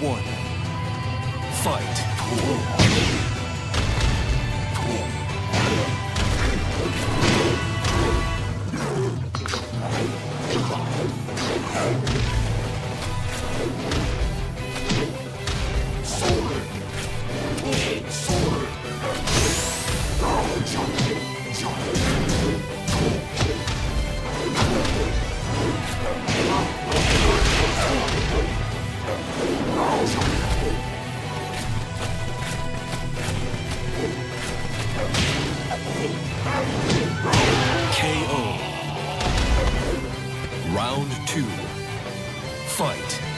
one. Fight.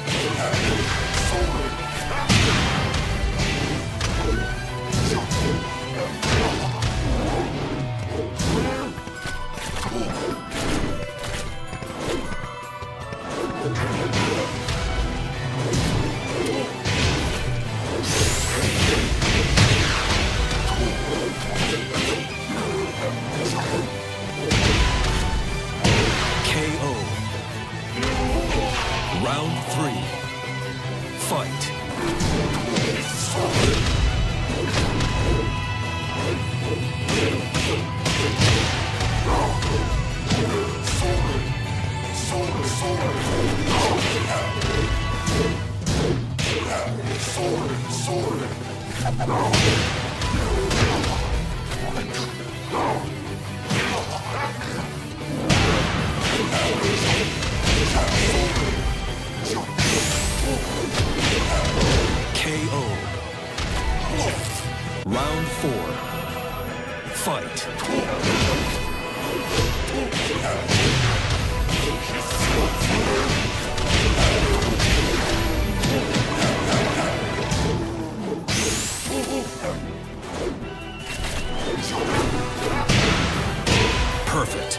Fight. Round three. Fight. Perfect.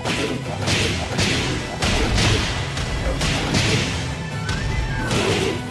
Perfect. Round three. Fight. KO. Round four.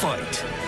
Fight.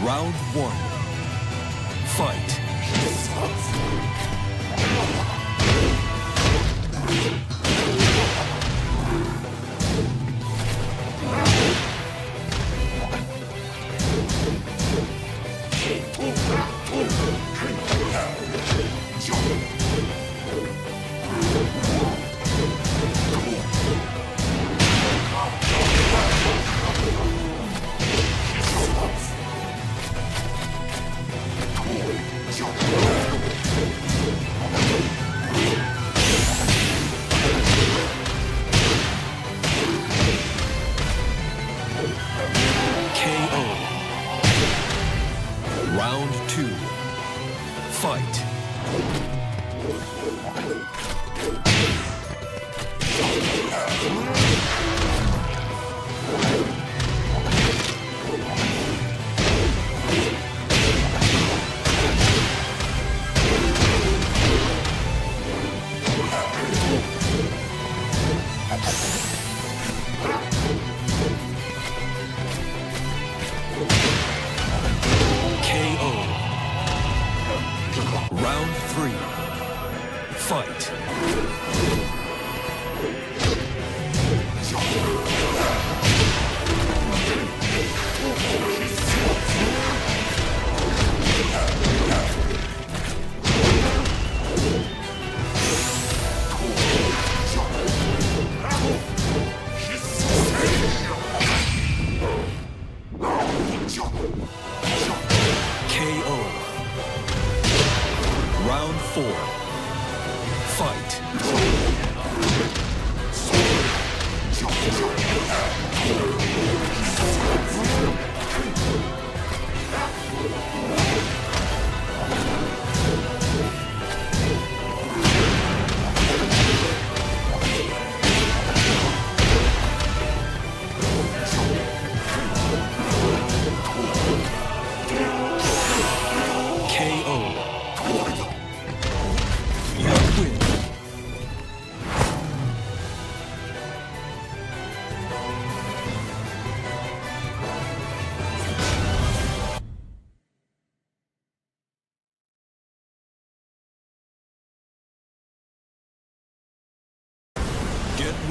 Round one.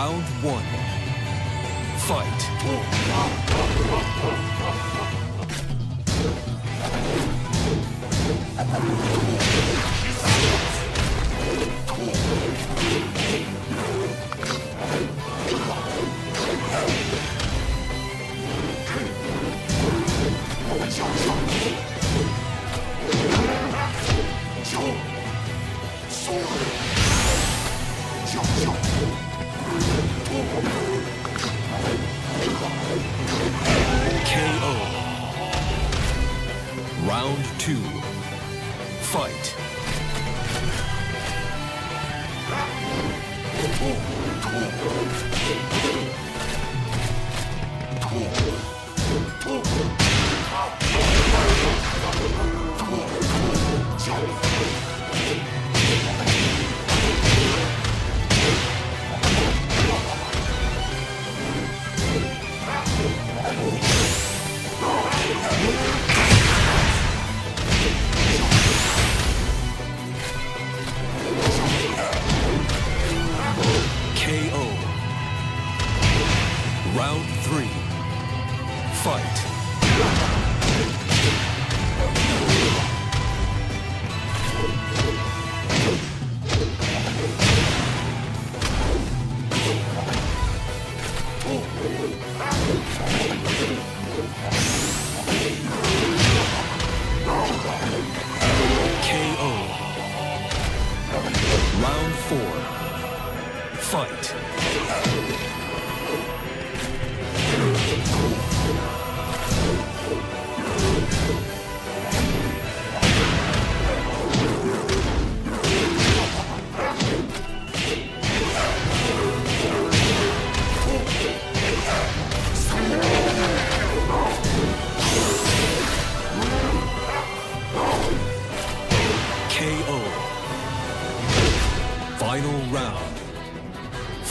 Round one. Fight. KO.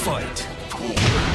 Fight.